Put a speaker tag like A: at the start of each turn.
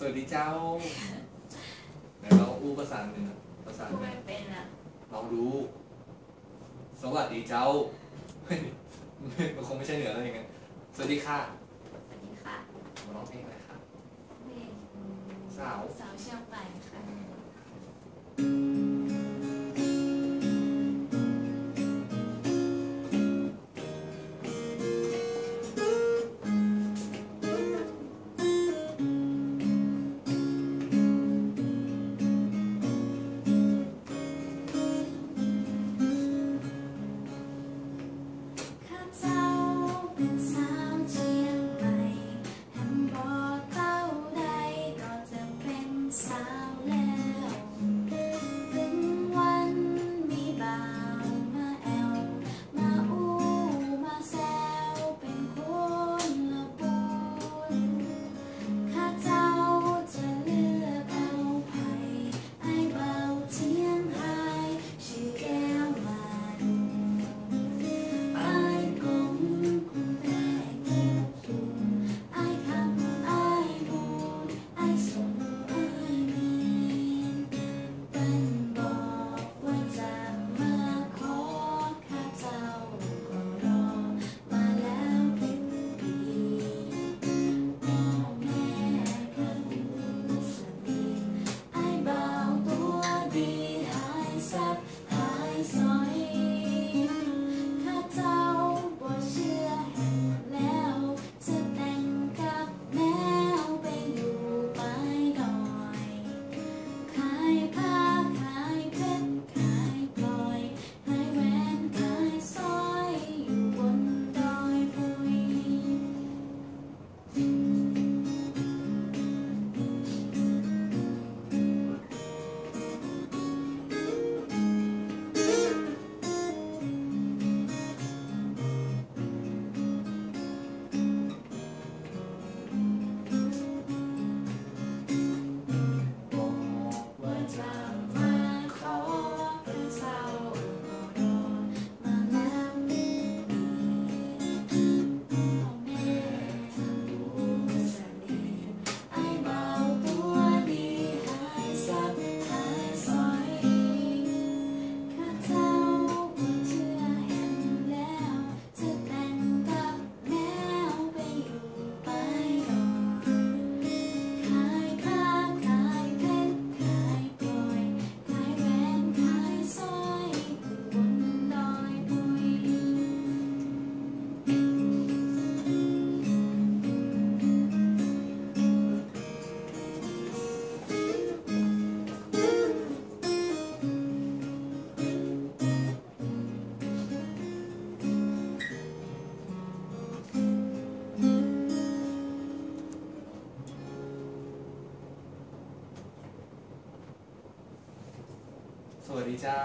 A: สวัสดีเจ้าไหนลองอู้ภาษาหนึ่งอะภาษา
B: พู
A: น
B: ไม่เป็นอะ
A: ลองดู สวัสดีเจ้าเฮ้ยมันคงไม่ใช่เหนือแล้วอย่างเงี้ยสวัสดีค่ะ
B: สวัสดีค่ะ
A: มาร้องเพลงอะไรค่ะ
B: เพลง
A: สาว
B: สาวเชียงใหม่ค่ะ
A: สวัสดีเจ้า